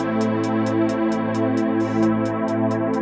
Música